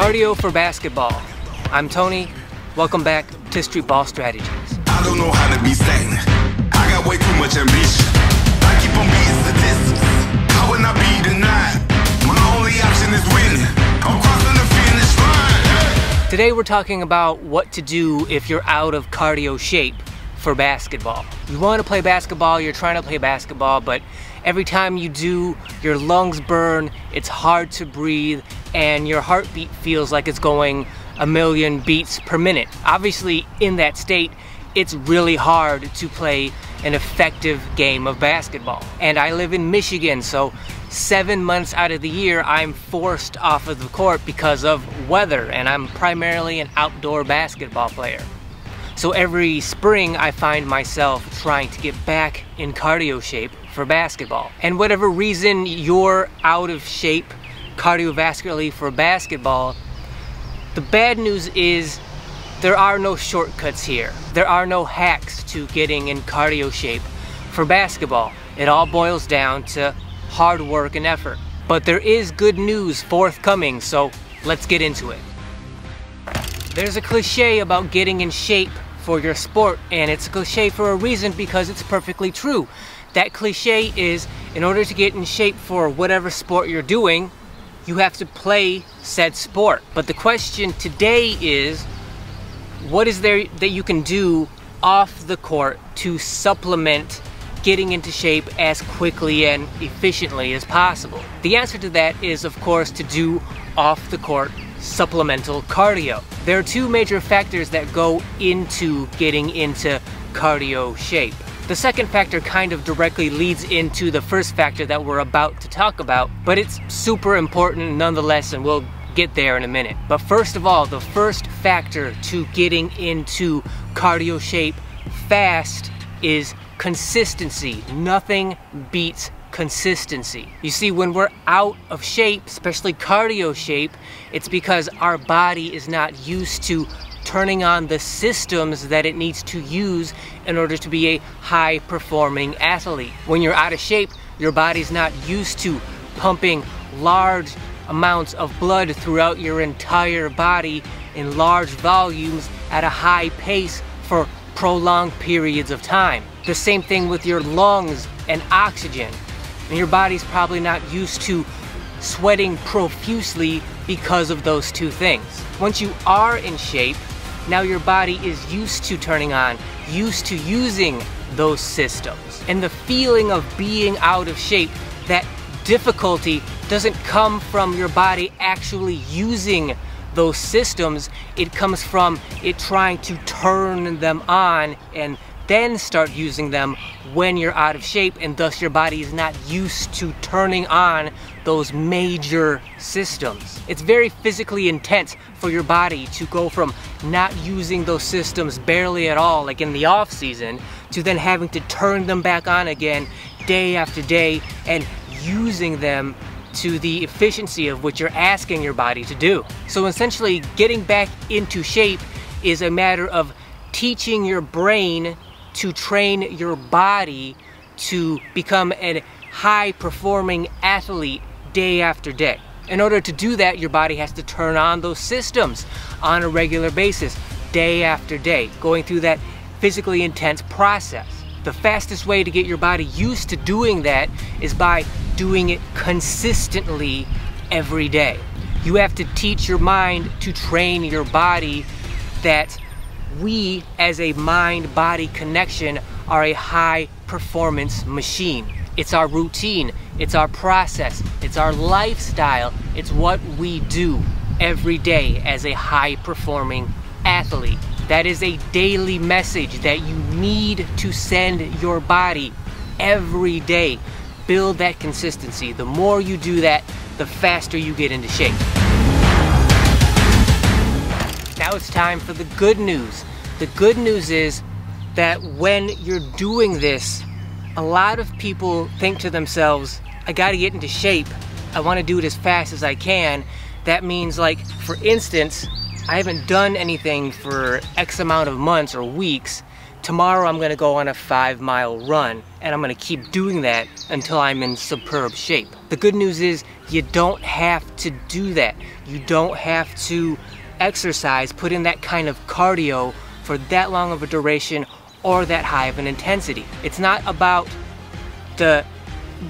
Cardio for basketball. I'm Tony. Welcome back to Streetball Strategies. I don't know how to be sane. I got way too much ambition. I keep on beating statistics. Would be denied? My only option is winning. I'm crossing the finish line. Hey. Today we're talking about what to do if you're out of cardio shape for basketball. You want to play basketball, you're trying to play basketball, but every time you do, your lungs burn, it's hard to breathe, and your heartbeat feels like it's going a million beats per minute. Obviously, in that state, it's really hard to play an effective game of basketball. And I live in Michigan, so seven months out of the year, I'm forced off of the court because of weather, and I'm primarily an outdoor basketball player. So every spring, I find myself trying to get back in cardio shape for basketball. And whatever reason you're out of shape cardiovascularly for basketball, the bad news is there are no shortcuts here. There are no hacks to getting in cardio shape for basketball. It all boils down to hard work and effort. But there is good news forthcoming, so let's get into it. There's a cliche about getting in shape for your sport and it's a cliche for a reason because it's perfectly true. That cliche is in order to get in shape for whatever sport you're doing, you have to play said sport. But the question today is what is there that you can do off the court to supplement getting into shape as quickly and efficiently as possible? The answer to that is, of course, to do off the court supplemental cardio. There are two major factors that go into getting into cardio shape. The second factor kind of directly leads into the first factor that we're about to talk about, but it's super important nonetheless, and we'll get there in a minute. But first of all, the first factor to getting into cardio shape fast is consistency. Nothing beats consistency. You see, when we're out of shape, especially cardio shape, it's because our body is not used to turning on the systems that it needs to use in order to be a high performing athlete. When you're out of shape, your body's not used to pumping large amounts of blood throughout your entire body in large volumes at a high pace for prolonged periods of time. The same thing with your lungs and oxygen and your body's probably not used to sweating profusely because of those two things. Once you are in shape, now your body is used to turning on, used to using those systems. And the feeling of being out of shape, that difficulty doesn't come from your body actually using those systems, it comes from it trying to turn them on and then start using them when you're out of shape and thus your body is not used to turning on those major systems. It's very physically intense for your body to go from not using those systems barely at all, like in the off season, to then having to turn them back on again day after day and using them to the efficiency of what you're asking your body to do. So essentially, getting back into shape is a matter of teaching your brain to train your body to become a high performing athlete day after day. In order to do that, your body has to turn on those systems on a regular basis, day after day, going through that physically intense process. The fastest way to get your body used to doing that is by doing it consistently every day. You have to teach your mind to train your body that we as a mind-body connection are a high performance machine. It's our routine, it's our process, it's our lifestyle, it's what we do every day as a high performing athlete. That is a daily message that you need to send your body every day. Build that consistency. The more you do that, the faster you get into shape. Now it's time for the good news. The good news is that when you're doing this, a lot of people think to themselves, I gotta get into shape. I wanna do it as fast as I can. That means like, for instance, I haven't done anything for X amount of months or weeks. tomorrow I'm gonna go on a five mile run and I'm gonna keep doing that until I'm in superb shape. The good news is you don't have to do that. You don't have to exercise, put in that kind of cardio for that long of a duration or that high of an intensity. It's not about the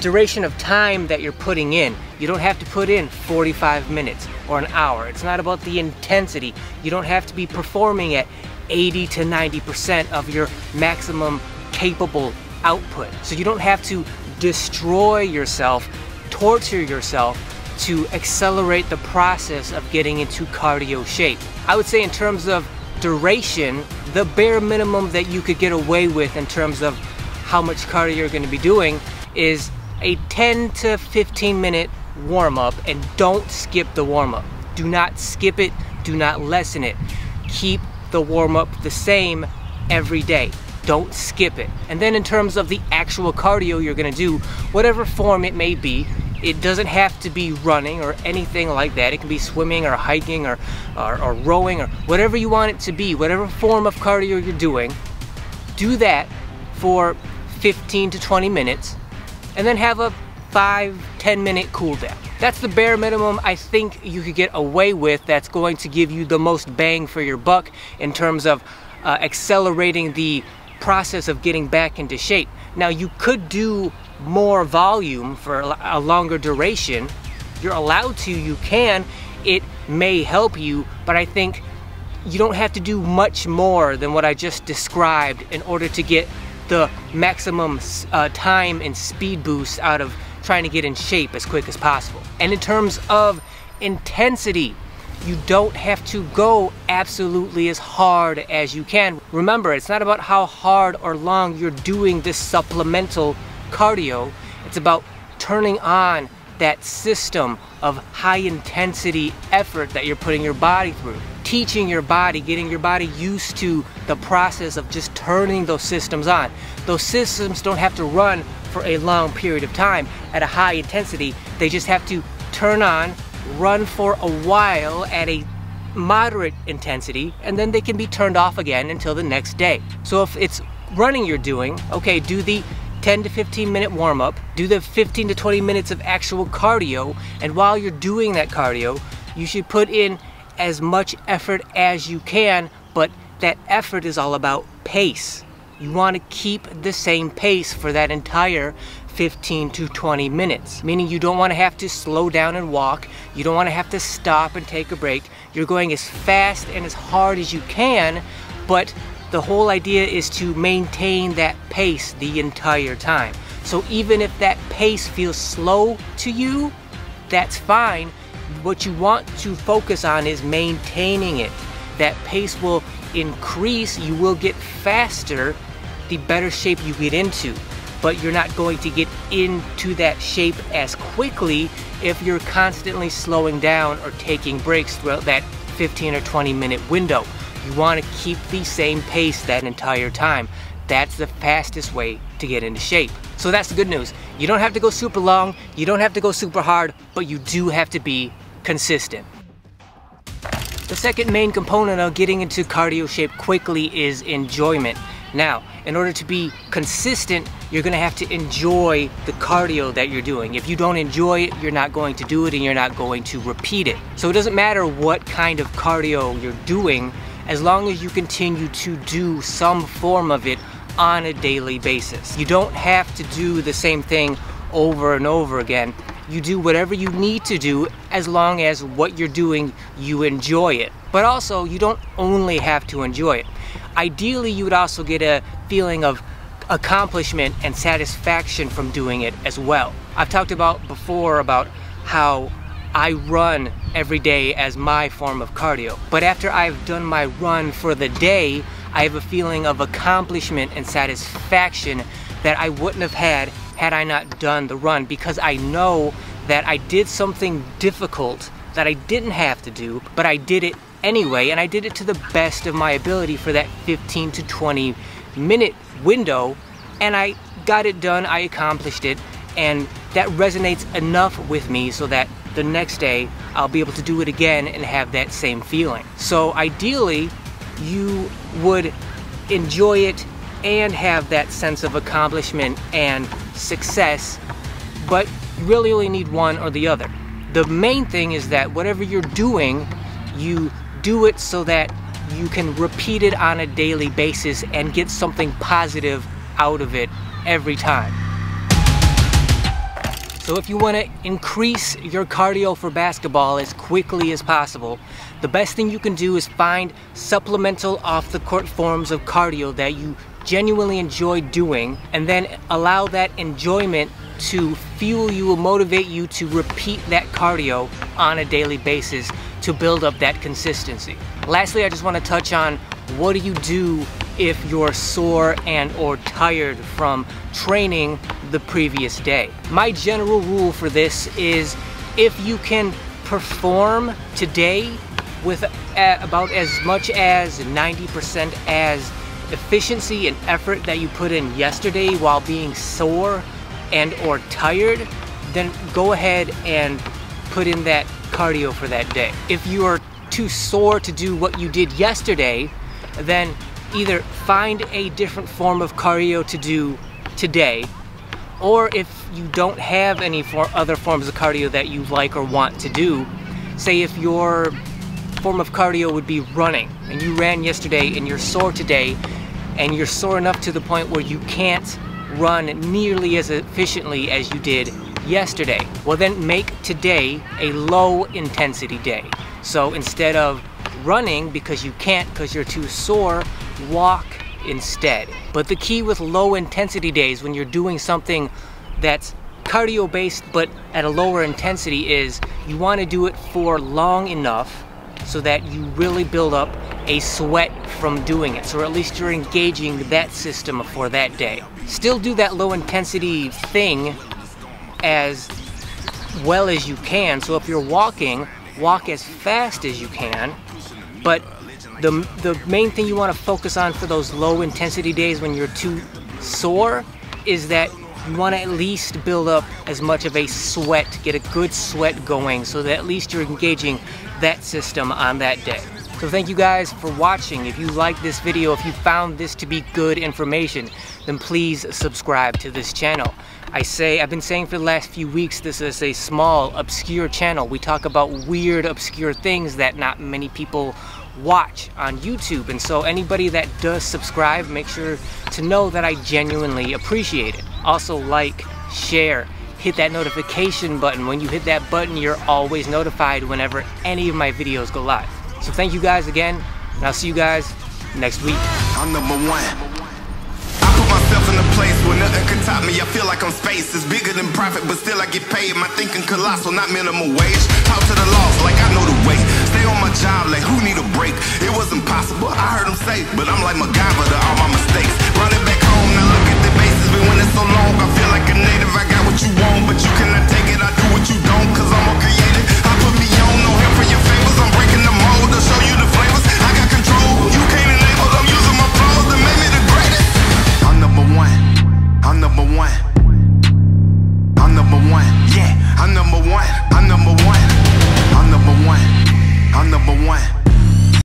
duration of time that you're putting in. You don't have to put in 45 minutes or an hour. It's not about the intensity. You don't have to be performing at 80 to 90% of your maximum capable output. So you don't have to destroy yourself, torture yourself to accelerate the process of getting into cardio shape. I would say in terms of duration, the bare minimum that you could get away with in terms of how much cardio you're gonna be doing is a 10 to 15 minute warm up and don't skip the warm up. Do not skip it, do not lessen it. Keep the warm up the same every day. Don't skip it. And then in terms of the actual cardio you're gonna do, whatever form it may be, it doesn't have to be running or anything like that. It can be swimming or hiking or, or, or rowing or whatever you want it to be, whatever form of cardio you're doing, do that for 15 to 20 minutes and then have a five, 10 minute cool down. That's the bare minimum I think you could get away with that's going to give you the most bang for your buck in terms of uh, accelerating the process of getting back into shape. Now you could do more volume for a longer duration. You're allowed to, you can. It may help you, but I think you don't have to do much more than what I just described in order to get the maximum uh, time and speed boost out of trying to get in shape as quick as possible. And in terms of intensity, you don't have to go absolutely as hard as you can. Remember, it's not about how hard or long you're doing this supplemental cardio. It's about turning on that system of high intensity effort that you're putting your body through. Teaching your body, getting your body used to the process of just turning those systems on. Those systems don't have to run for a long period of time at a high intensity. They just have to turn on, run for a while at a moderate intensity, and then they can be turned off again until the next day. So if it's running you're doing, okay, do the 10 to 15 minute warm up, do the 15 to 20 minutes of actual cardio, and while you're doing that cardio, you should put in as much effort as you can, but that effort is all about pace. You want to keep the same pace for that entire 15 to 20 minutes, meaning you don't want to have to slow down and walk. You don't want to have to stop and take a break. You're going as fast and as hard as you can, but the whole idea is to maintain that pace the entire time. So even if that pace feels slow to you, that's fine. What you want to focus on is maintaining it. That pace will increase, you will get faster the better shape you get into. But you're not going to get into that shape as quickly if you're constantly slowing down or taking breaks throughout that 15 or 20 minute window. You want to keep the same pace that entire time. That's the fastest way to get into shape. So that's the good news. You don't have to go super long, you don't have to go super hard, but you do have to be consistent. The second main component of getting into cardio shape quickly is enjoyment. Now, in order to be consistent, you're gonna have to enjoy the cardio that you're doing. If you don't enjoy it, you're not going to do it and you're not going to repeat it. So it doesn't matter what kind of cardio you're doing, as long as you continue to do some form of it on a daily basis. You don't have to do the same thing over and over again. You do whatever you need to do as long as what you're doing, you enjoy it. But also, you don't only have to enjoy it. Ideally, you would also get a feeling of accomplishment and satisfaction from doing it as well. I've talked about before about how I run every day as my form of cardio. But after I've done my run for the day, I have a feeling of accomplishment and satisfaction that I wouldn't have had had I not done the run because I know that I did something difficult that I didn't have to do, but I did it anyway, and I did it to the best of my ability for that 15 to 20 minute window, and I got it done, I accomplished it, and that resonates enough with me so that the next day I'll be able to do it again and have that same feeling. So ideally, you would enjoy it and have that sense of accomplishment and success, but you really only need one or the other. The main thing is that whatever you're doing, you do it so that you can repeat it on a daily basis and get something positive out of it every time. So if you want to increase your cardio for basketball as quickly as possible, the best thing you can do is find supplemental off the court forms of cardio that you genuinely enjoy doing and then allow that enjoyment to fuel you and motivate you to repeat that cardio on a daily basis to build up that consistency. Lastly, I just want to touch on what do you do if you're sore and or tired from training the previous day. My general rule for this is if you can perform today with about as much as 90% as efficiency and effort that you put in yesterday while being sore and or tired, then go ahead and put in that cardio for that day. If you are too sore to do what you did yesterday, then either find a different form of cardio to do today, or if you don't have any for other forms of cardio that you like or want to do, say if your form of cardio would be running and you ran yesterday and you're sore today and you're sore enough to the point where you can't run nearly as efficiently as you did yesterday. Well then make today a low intensity day. So instead of running because you can't because you're too sore, walk instead. But the key with low intensity days when you're doing something that's cardio based but at a lower intensity is you want to do it for long enough so that you really build up a sweat from doing it. So at least you're engaging that system for that day. Still do that low intensity thing as well as you can. So if you're walking, walk as fast as you can. But the, the main thing you want to focus on for those low intensity days when you're too sore is that you want to at least build up as much of a sweat, get a good sweat going so that at least you're engaging that system on that day. So thank you guys for watching. If you like this video, if you found this to be good information, then please subscribe to this channel. I say, I've been saying for the last few weeks, this is a small, obscure channel. We talk about weird, obscure things that not many people watch on YouTube. And so anybody that does subscribe, make sure to know that I genuinely appreciate it. Also like, share, hit that notification button. When you hit that button, you're always notified whenever any of my videos go live. So thank you guys again, and I'll see you guys next week. I'm number one. Myself in a place where nothing can top me. I feel like I'm space. It's bigger than profit, but still I get paid. My thinking colossal, not minimum wage. Talk to the like I know the way on my job like who need a break? It was impossible, I heard him say, but I'm like MacGyver to all my mistakes. Running back